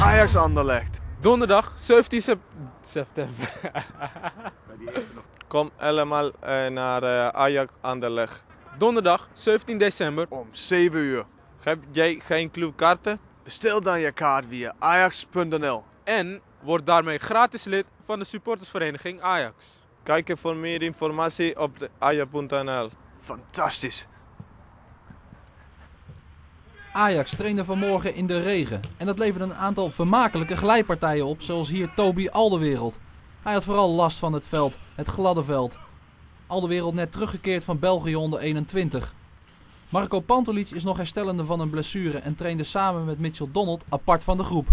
Ajax Anderlecht. Donderdag 17 sep- september. Kom allemaal eh, naar eh, Ajax Anderlecht. Donderdag 17 december. Om 7 uur. Heb jij geen clubkaarten? Bestel dan je kaart via ajax.nl. En word daarmee gratis lid van de supportersvereniging Ajax. Kijk voor meer informatie op de ajax.nl. Fantastisch. Ajax trainde vanmorgen in de regen en dat leverde een aantal vermakelijke glijpartijen op, zoals hier Toby Alderwereld. Hij had vooral last van het veld, het gladde veld. Alderwereld net teruggekeerd van België onder 21. Marco Pantolic is nog herstellende van een blessure en trainde samen met Mitchell Donald apart van de groep.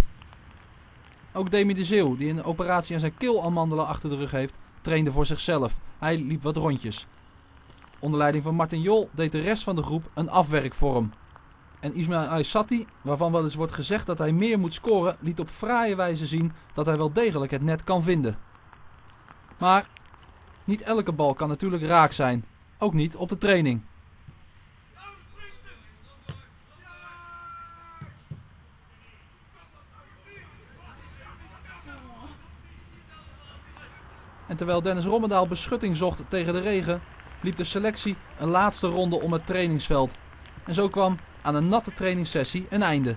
Ook Demi de Zeeuw, die een operatie aan zijn keelamandelen achter de rug heeft, trainde voor zichzelf. Hij liep wat rondjes. Onder leiding van Martin Jol deed de rest van de groep een afwerkvorm. En Ismail Aysati, waarvan wel eens wordt gezegd dat hij meer moet scoren, liet op fraaie wijze zien dat hij wel degelijk het net kan vinden. Maar niet elke bal kan natuurlijk raak zijn. Ook niet op de training. En terwijl Dennis Rommendaal beschutting zocht tegen de regen, liep de selectie een laatste ronde om het trainingsveld. En zo kwam aan een natte trainingssessie een einde.